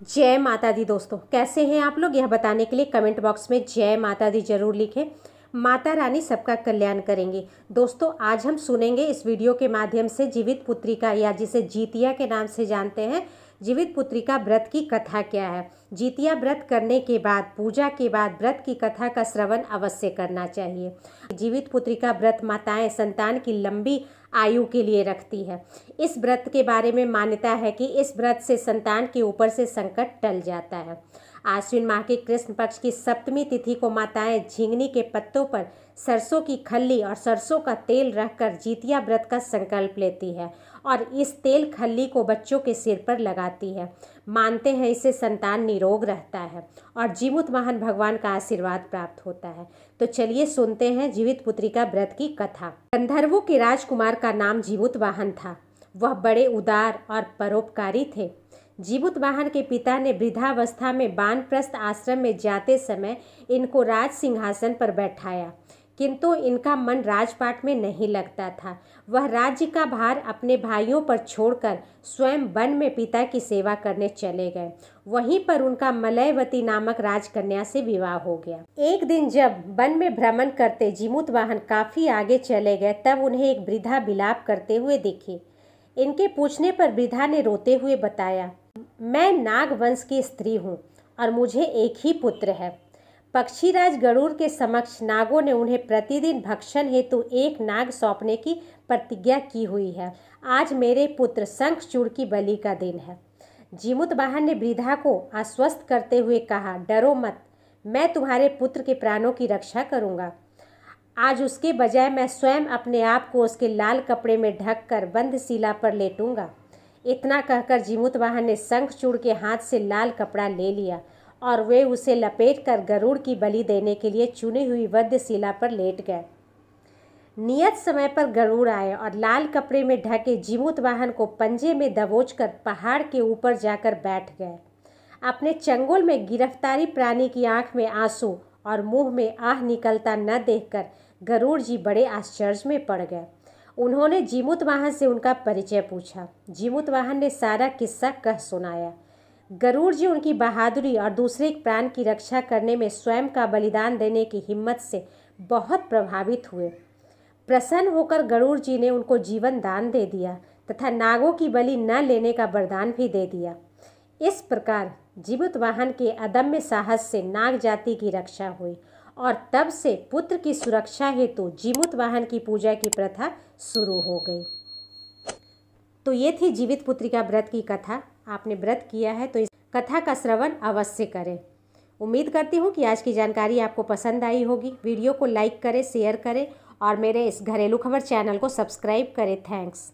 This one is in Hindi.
जय माता दी दोस्तों। कैसे हैं आप लोग? यह बताने के लिए कमेंट बॉक्स में जय माता दी ज़रूर लिखें। माता रानी सबका कल्याण करेंगे। दोस्तों, आज हम सुनेंगे इस वीडियो के माध्यम से जीवित पुत्री का या जिसे जीतिया के नाम से जानते हैं। जीवित पुत्री का व्रत की कथा क्या है? जीतिया व्रत करने के बाद, पूजा के बाद व्रत की कथा का श्रवण अवश्य करना चाहिए। जीवित पुत्री का व्रत माताएँ संतान की लंबी आयु के लिए रखती है। इस व्रत के बारे में मान्यता है कि इस व्रत से संतान के ऊपर से संकट टल जाता है। आश्विन माह के कृष्ण पक्ष की सप्तमी तिथि को माताएँ झिंगनी के पत्तों पर सरसों की खल्ली और सरसों का तेल रखकर जीतिया व्रत का संकल्प लेती है और इस तेल खल्ली को बच्चों के सिर पर लगाती है। मानते हैं इससे संतान निरोग रहता है और जीवित वाहन भगवान का आशीर्वाद प्राप्त होता है। तो चलिए सुनते हैं जीवित पुत्री का व्रत की कथा। गंधर्वों के राजकुमार का नाम जीवित वाहन था। वह बड़े उदार और परोपकारी थे। जीवित वाहन के पिता ने वृद्धावस्था में बानप्रस्थ आश्रम में जाते समय इनको राज सिंहासन पर बैठाया। किंतु इनका मन राजपाट में नहीं लगता था। वह राज्य का भार अपने भाइयों पर छोड़कर स्वयं वन में पिता की सेवा करने चले गए। वहीं पर उनका मलयवती नामक राजकन्या से विवाह हो गया। एक दिन जब वन में भ्रमण करते जीमूत वाहन काफ़ी आगे चले गए, तब उन्हें एक वृद्धा बिलाप करते हुए दिखी। इनके पूछने पर वृद्धा ने रोते हुए बताया मैं नाग वंश की स्त्री हूँ और मुझे एक ही पुत्र है। पक्षीराज गरुड़ के समक्ष नागों ने उन्हें प्रतिदिन भक्षण हेतु एक नाग सौंपने की प्रतिज्ञा की हुई है। आज मेरे पुत्र शंखचूड़ की बलि का दिन है। जीमुत वाहन ने वृद्धा को आश्वस्त करते हुए कहा, डरो मत, मैं तुम्हारे पुत्र के प्राणों की रक्षा करूँगा। आज उसके बजाय मैं स्वयं अपने आप को उसके लाल कपड़े में ढक कर बंद शिला पर लेटूँगा। इतना कहकर जीमुत वाहन ने शंखचूड़ के हाथ से लाल कपड़ा ले लिया और वे उसे लपेट कर गरुड़ की बलि देने के लिए चुनी हुई वध्यशिला पर लेट गए। नियत समय पर गरुड़ आए और लाल कपड़े में ढके जीमुत वाहन को पंजे में दबोच कर पहाड़ के ऊपर जाकर बैठ गए। अपने चंगुल में गिरफ्तारी प्राणी की आँख में आँसू और मुँह में आह निकलता न देखकर गरुड़ जी बड़े आश्चर्य में पड़ गए। उन्होंने जीमुत वाहन से उनका परिचय पूछा। जीमुत वाहन ने सारा किस्सा कह सुनाया। गरुड़ जी उनकी बहादुरी और दूसरे प्राण की रक्षा करने में स्वयं का बलिदान देने की हिम्मत से बहुत प्रभावित हुए। प्रसन्न होकर गरुड़ जी ने उनको जीवन दान दे दिया तथा नागों की बलि न लेने का वरदान भी दे दिया। इस प्रकार जीवित वाहन के अदम्य साहस से नाग जाति की रक्षा हुई और तब से पुत्र की सुरक्षा हेतु जीवित वाहन की पूजा की प्रथा शुरू हो गई। तो ये थी जीवित पुत्री का व्रत की कथा। आपने व्रत किया है तो इस कथा का श्रवण अवश्य करें। उम्मीद करती हूँ कि आज की जानकारी आपको पसंद आई होगी। वीडियो को लाइक करें, शेयर करें और मेरे इस घरेलू खबर चैनल को सब्सक्राइब करें। थैंक्स।